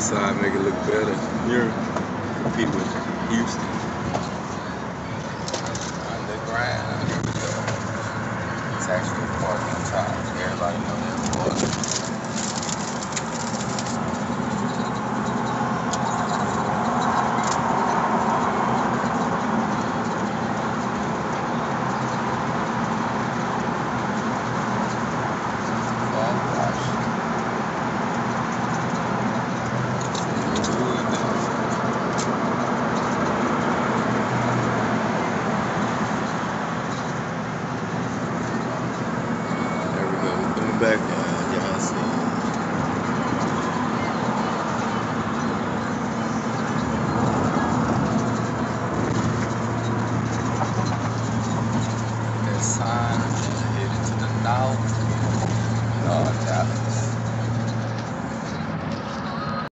side, make it look better. Yeah. Compete with Houston. Underground. It's actually a park on top. Everybody know that park. back